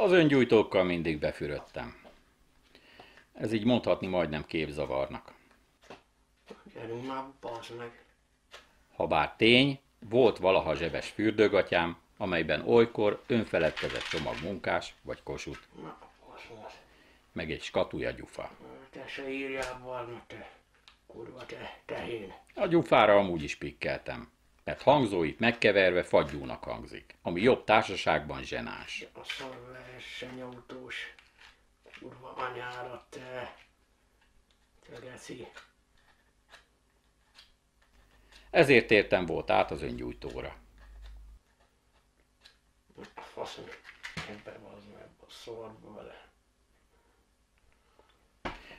Az öngyújtókkal mindig befürödtem. Ez így mondhatni majdnem képzavarnak. Gyerünk már, bazd meg. Habár tény, volt valaha zsebes fürdőgatyám, amelyben olykor önfeledkezett csomag munkás vagy kosut, Na, meg. egy skatuja gyufa. Te se írjál, meg, te. Kurva, te, tehén. A gyufára amúgy is pikkeltem, mert hangzóit megkeverve fagyúnak hangzik, ami jobb társaságban zsenás. A szarversenyautós. Kurva anyára, te. Geci. Ezért tértem volt át az öngyújtóra. A faszom. Ebbe bazd meg, a szarba vele.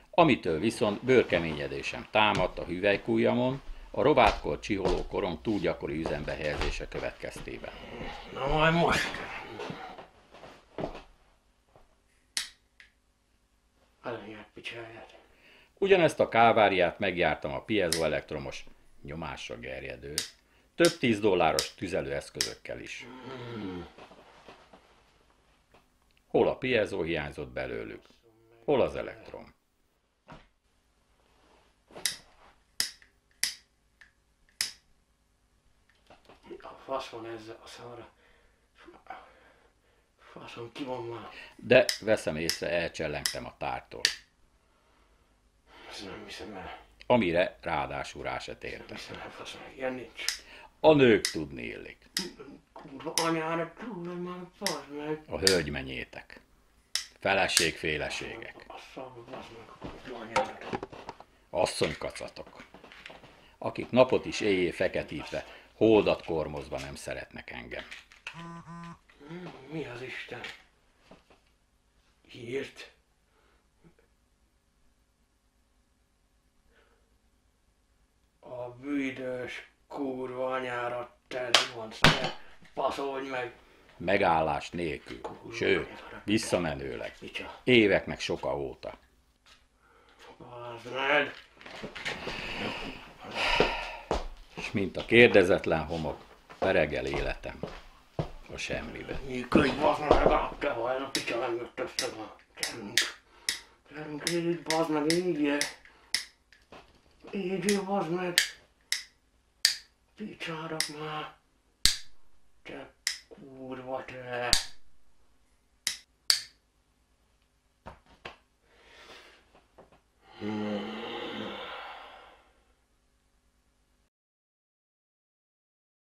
Amitől viszont bőrkeményedésem támadt a hüvelykújjamon, a rovátkor csiholó korom túl gyakori üzembe helyezése következtében. Na majd most. Ugyanezt a káváriát megjártam a piezoelektromos, nyomásra gerjedő, több tíz dolláros tüzelőeszközökkel is. Hol a piezó hiányzott belőlük, hol az elektrom. A fasz van ezzel a szarra. Faszom, ki van már? De veszem észre, elcsellengtem a tártól, Ezt nem hiszem el. amire ráadásul rá se tértem. Hiszem el, faszom, ilyen nincs. A nők tudni illik, Kurva anyára, túl már, bazd meg. a hölgymenyétek, feleség féleségek, A szarba, bazd meg, kurva anyára. asszonykacatok, akik napot is éjjé feketítve, holdat kormozva nem szeretnek engem. Mi az Isten? Írt? A büdös kurva anyára te vonsz, te baszolj meg! Megállás nélkül, sőt, visszamenőleg, éveknek soka óta. És mint a kérdezetlen homok, peregel életem a semmibe. Működj, bazd meg, legalább te vagy, a picsa nem jött össze ma. Gyerünk. Gyerünk, így, bazd meg, így. Így, bazd meg. Picsárak már. Te kurva, te.